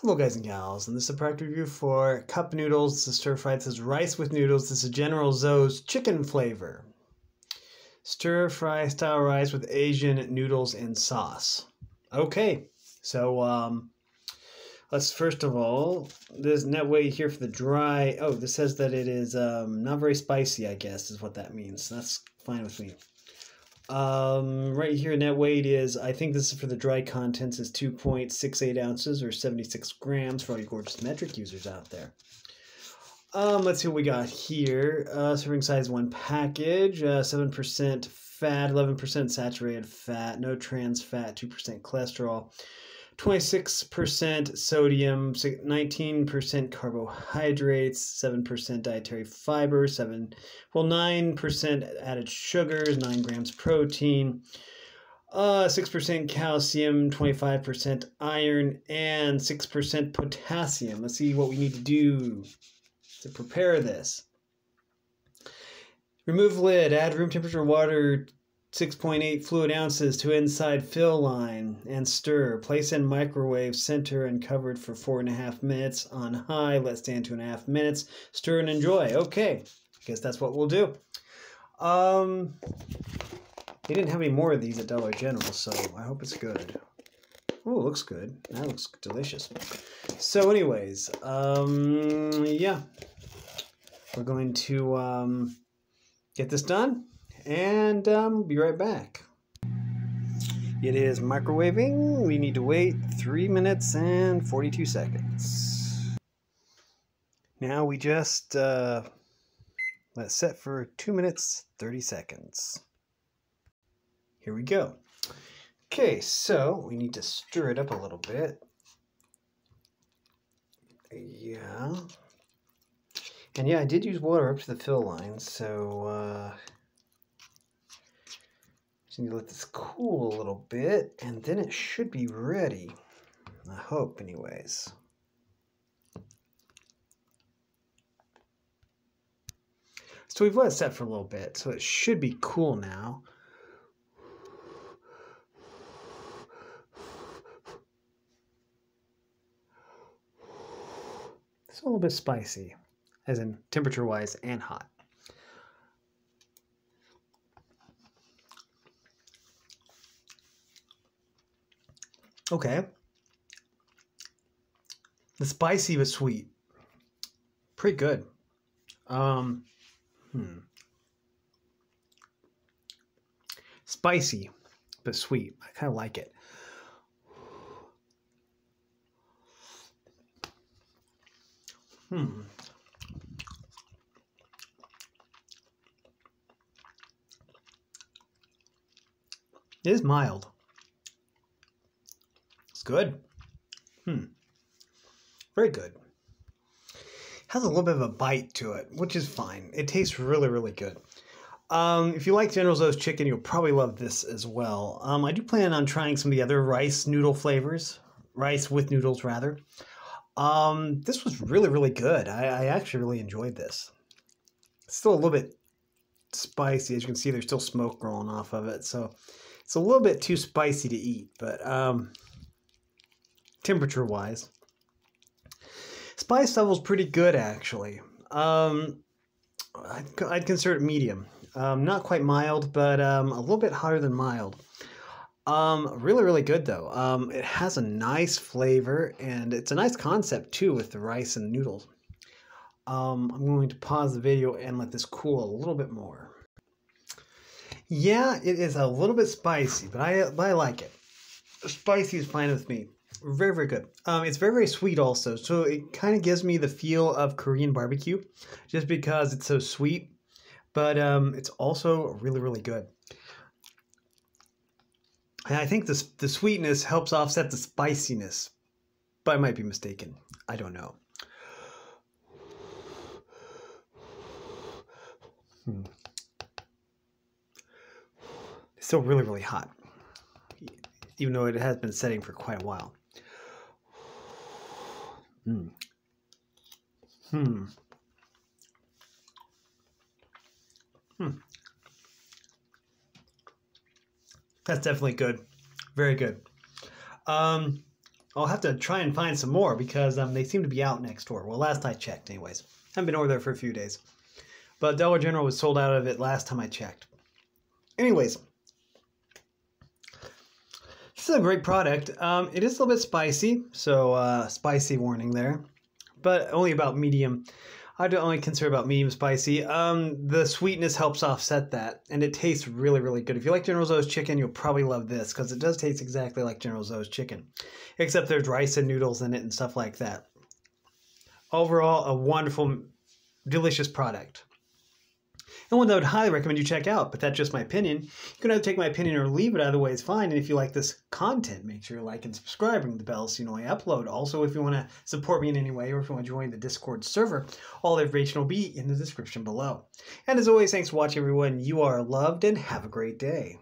Hello guys and gals, and this is a product review for cup noodles. This is stir fried. This is rice with noodles. This is General Tso's chicken flavor. Stir fry style rice with Asian noodles and sauce. Okay, so um, let's first of all, there's net weight here for the dry. Oh, this says that it is um, not very spicy, I guess, is what that means. That's fine with me. Um, right here, net weight is, I think this is for the dry contents, is 2.68 ounces or 76 grams for all you gorgeous metric users out there. Um, let's see what we got here. Uh, serving size one package, uh, 7% fat, 11% saturated fat, no trans fat, 2% cholesterol. 26% sodium, 19% carbohydrates, 7% dietary fiber, 7 well 9% added sugars, 9 grams protein, uh, 6% calcium, 25% iron, and 6% potassium. Let's see what we need to do to prepare this. Remove lid, add room temperature water 6.8 fluid ounces to inside fill line and stir. Place in microwave center and covered for four and a half minutes on high. Let stand two and a half minutes. Stir and enjoy. Okay, I guess that's what we'll do. Um, they didn't have any more of these at Dollar General, so I hope it's good. Oh, looks good. That looks delicious. So, anyways, um, yeah, we're going to um, get this done and um, be right back. It is microwaving. We need to wait 3 minutes and 42 seconds. Now we just uh, let set for 2 minutes 30 seconds. Here we go. Okay, so we need to stir it up a little bit. Yeah. And yeah, I did use water up to the fill line, so uh, just need to let this cool a little bit, and then it should be ready. I hope, anyways. So we've let it set for a little bit, so it should be cool now. It's a little bit spicy, as in temperature-wise and hot. Okay. The spicy but sweet. Pretty good. Um, hmm. Spicy but sweet. I kind of like it. Hmm. It is mild good. Hmm. Very good. Has a little bit of a bite to it, which is fine. It tastes really, really good. Um, if you like General Tso's chicken, you'll probably love this as well. Um, I do plan on trying some of the other rice noodle flavors, rice with noodles rather. Um, this was really, really good. I, I actually really enjoyed this. It's still a little bit spicy. As you can see, there's still smoke rolling off of it. So it's a little bit too spicy to eat, but um, temperature wise. Spice level's pretty good actually. Um, I'd, I'd, consider it medium. Um, not quite mild, but um, a little bit hotter than mild. Um, really, really good though. Um, it has a nice flavor and it's a nice concept too with the rice and noodles. Um, I'm going to pause the video and let this cool a little bit more. Yeah, it is a little bit spicy, but I, I like it. Spicy is fine with me. Very, very good. Um, it's very, very sweet also. So it kind of gives me the feel of Korean barbecue just because it's so sweet. But um, it's also really, really good. And I think this, the sweetness helps offset the spiciness. But I might be mistaken. I don't know. Hmm. It's still really, really hot. Even though it has been setting for quite a while. Hmm. Hmm. Hmm. That's definitely good. Very good. Um, I'll have to try and find some more because um, they seem to be out next door. Well, last I checked, anyways. I haven't been over there for a few days. But Dollar General was sold out of it last time I checked. Anyways, this is a great product. Um, it is a little bit spicy, so uh, spicy warning there, but only about medium. I'd only consider about medium spicy. Um, the sweetness helps offset that, and it tastes really, really good. If you like General Tso's chicken, you'll probably love this because it does taste exactly like General Tso's chicken, except there's rice and noodles in it and stuff like that. Overall, a wonderful, delicious product and one that I would highly recommend you check out. But that's just my opinion. You can either take my opinion or leave it. Either way is fine. And if you like this content, make sure you like and subscribe, ring the bell so you know I upload. Also, if you want to support me in any way or if you want to join the Discord server, all the information will be in the description below. And as always, thanks for watching, everyone. You are loved and have a great day.